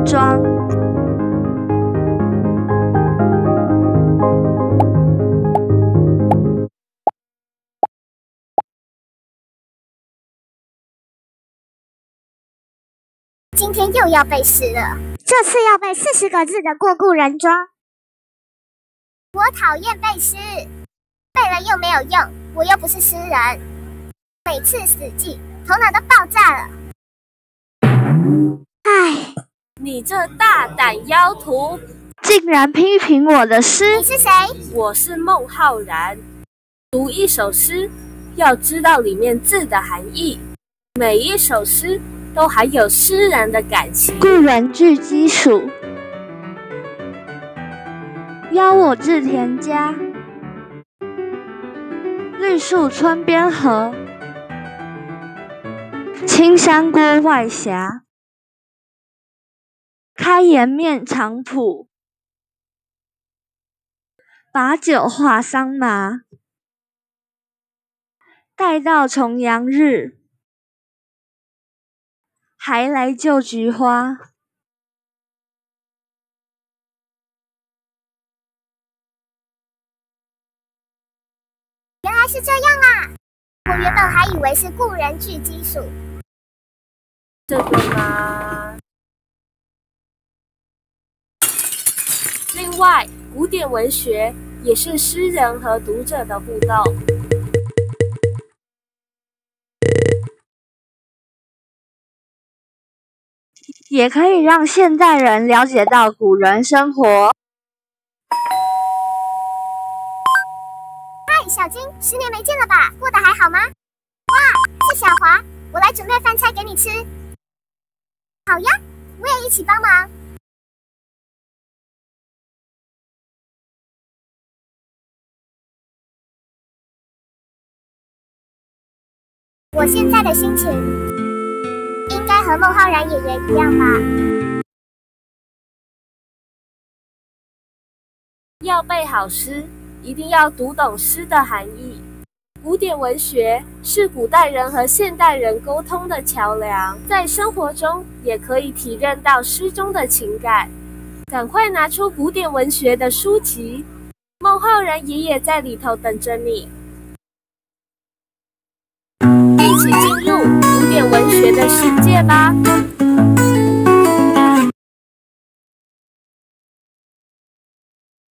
人庄。今天又要背诗了，这次要背四十个字的《过故人庄》。我讨厌背诗，背了又没有用，我又不是诗人。每次死记，头脑都爆炸了。唉，你这大胆妖徒，竟然批评我的诗！你是谁？我是孟浩然。读一首诗，要知道里面字的含义。每一首诗都含有诗人的感情。故人具鸡黍，邀我至田家。绿树村边合，青山郭外斜。开颜面场圃，把酒话桑麻。待到重阳日，还来就菊花。原来是这样啊！我原本还以为是故人具鸡属。这个吗？另外，古典文学也是诗人和读者的互动，也可以让现代人了解到古人生活。嗨，小金，十年没见了吧？过得还好吗？哇，是小华，我来准备饭菜给你吃。好呀，我也一起帮忙。我现在的心情应该和孟浩然爷爷一样吧？要背好诗，一定要读懂诗的含义。古典文学是古代人和现代人沟通的桥梁，在生活中也可以体认到诗中的情感。赶快拿出古典文学的书籍，孟浩然爷爷在里头等着你。世界吧！